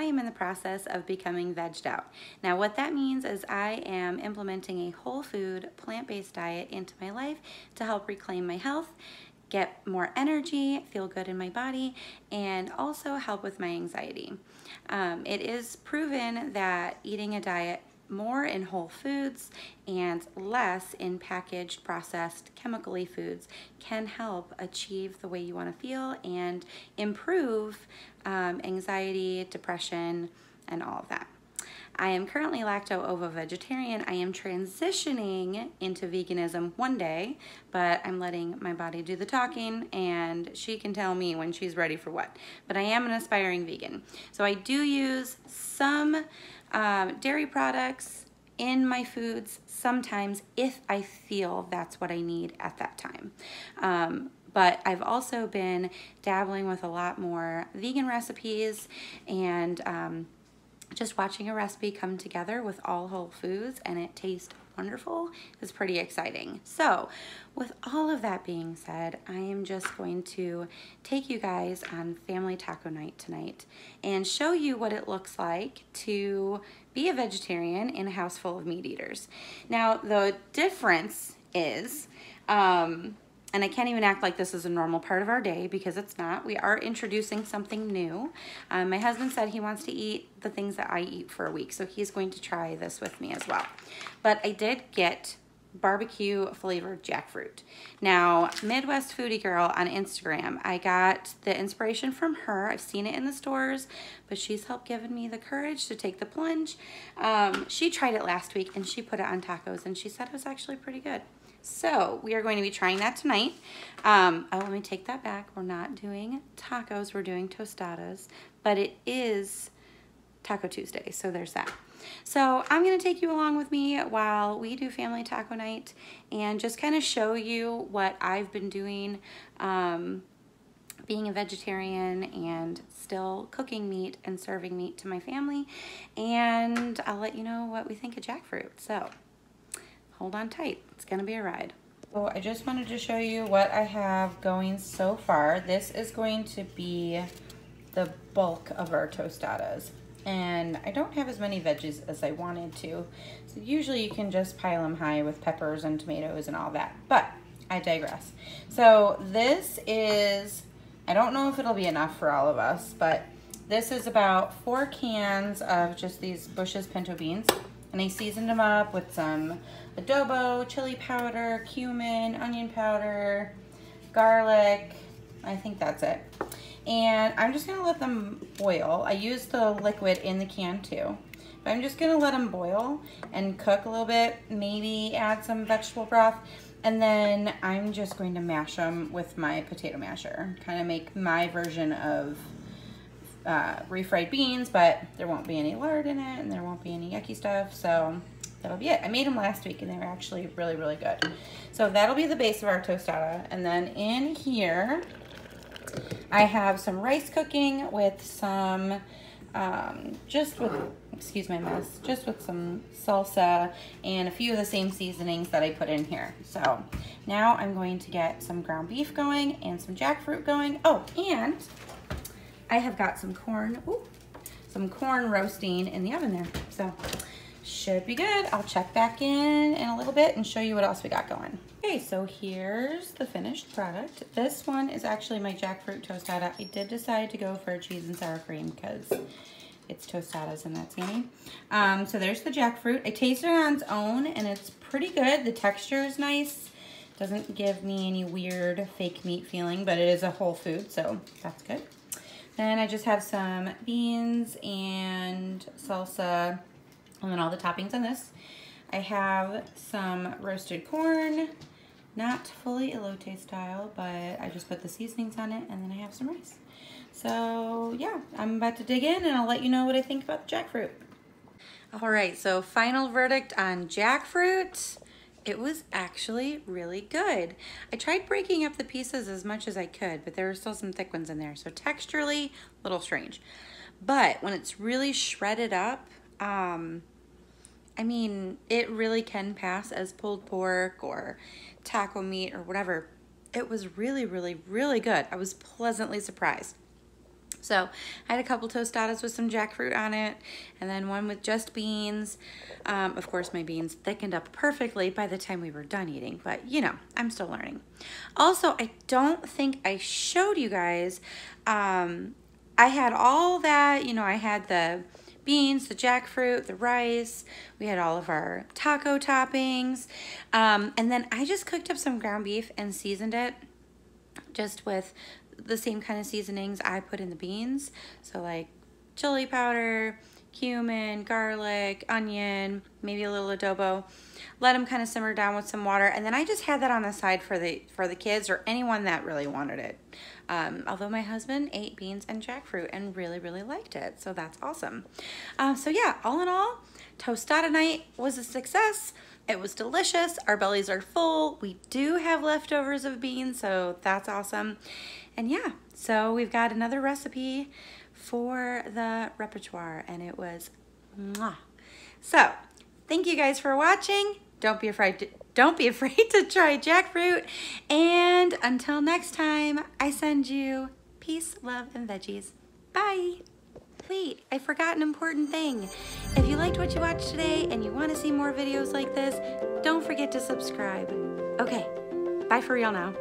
I am in the process of becoming vegged out. Now what that means is I am implementing a whole food, plant-based diet into my life to help reclaim my health get more energy, feel good in my body, and also help with my anxiety. Um, it is proven that eating a diet more in whole foods and less in packaged, processed, chemically foods can help achieve the way you want to feel and improve um, anxiety, depression, and all of that. I am currently lacto-ovo vegetarian. I am transitioning into veganism one day, but I'm letting my body do the talking and she can tell me when she's ready for what. But I am an aspiring vegan. So I do use some um, dairy products in my foods sometimes if I feel that's what I need at that time. Um, but I've also been dabbling with a lot more vegan recipes and um, just watching a recipe come together with all whole foods and it tastes wonderful is pretty exciting. So with all of that being said, I am just going to take you guys on family taco night tonight and show you what it looks like to be a vegetarian in a house full of meat eaters. Now the difference is um, and I can't even act like this is a normal part of our day because it's not. We are introducing something new. Um, my husband said he wants to eat the things that I eat for a week, so he's going to try this with me as well. But I did get barbecue flavored jackfruit. Now, Midwest Foodie Girl on Instagram, I got the inspiration from her. I've seen it in the stores, but she's helped given me the courage to take the plunge. Um, she tried it last week and she put it on tacos and she said it was actually pretty good. So we are going to be trying that tonight. Um, oh, let me take that back. We're not doing tacos, we're doing tostadas, but it is Taco Tuesday, so there's that. So I'm gonna take you along with me while we do family taco night and just kind of show you what I've been doing um, being a vegetarian and still cooking meat and serving meat to my family. And I'll let you know what we think of jackfruit. So hold on tight. It's gonna be a ride. So I just wanted to show you what I have going so far. This is going to be the bulk of our tostadas. And I don't have as many veggies as I wanted to. So usually you can just pile them high with peppers and tomatoes and all that. But I digress. So this is, I don't know if it'll be enough for all of us, but this is about four cans of just these Bush's pinto beans. And I seasoned them up with some adobo, chili powder, cumin, onion powder, garlic. I think that's it. And I'm just gonna let them boil. I used the liquid in the can too. But I'm just gonna let them boil and cook a little bit, maybe add some vegetable broth, and then I'm just going to mash them with my potato masher. Kind of make my version of uh, refried beans, but there won't be any lard in it and there won't be any yucky stuff. So that'll be it. I made them last week and they were actually really, really good. So that'll be the base of our tostada. And then in here, I have some rice cooking with some, um, just with, excuse my mess, just with some salsa and a few of the same seasonings that I put in here. So now I'm going to get some ground beef going and some jackfruit going. Oh, and I have got some corn, ooh, some corn roasting in the oven there. So should be good. I'll check back in in a little bit and show you what else we got going. Okay, so here's the finished product. This one is actually my jackfruit tostada. I did decide to go for cheese and sour cream because it's tostadas and that's yummy. Um, so there's the jackfruit. I tasted it on its own and it's pretty good. The texture is nice. Doesn't give me any weird fake meat feeling, but it is a whole food, so that's good. Then I just have some beans and salsa and then all the toppings on this. I have some roasted corn, not fully elote style, but I just put the seasonings on it and then I have some rice. So yeah, I'm about to dig in and I'll let you know what I think about the jackfruit. All right, so final verdict on jackfruit it was actually really good. I tried breaking up the pieces as much as I could, but there were still some thick ones in there. So texturally, a little strange. But when it's really shredded up, um, I mean, it really can pass as pulled pork or taco meat or whatever. It was really, really, really good. I was pleasantly surprised. So I had a couple tostadas with some jackfruit on it and then one with just beans. Um, of course, my beans thickened up perfectly by the time we were done eating, but you know, I'm still learning. Also, I don't think I showed you guys, um, I had all that, you know, I had the beans, the jackfruit, the rice. We had all of our taco toppings. Um, and then I just cooked up some ground beef and seasoned it just with the same kind of seasonings I put in the beans. So like chili powder, cumin, garlic, onion, maybe a little adobo. Let them kind of simmer down with some water. And then I just had that on the side for the, for the kids or anyone that really wanted it. Um, although my husband ate beans and jackfruit and really, really liked it. So that's awesome. Uh, so yeah, all in all, tostada night was a success. It was delicious. Our bellies are full. We do have leftovers of beans, so that's awesome. And yeah, so we've got another recipe for the repertoire and it was mwah. So thank you guys for watching. Don't be afraid to, don't be afraid to try jackfruit. And until next time, I send you peace, love, and veggies. Bye. Wait, I forgot an important thing. If you liked what you watched today and you want to see more videos like this, don't forget to subscribe. Okay, bye for real now.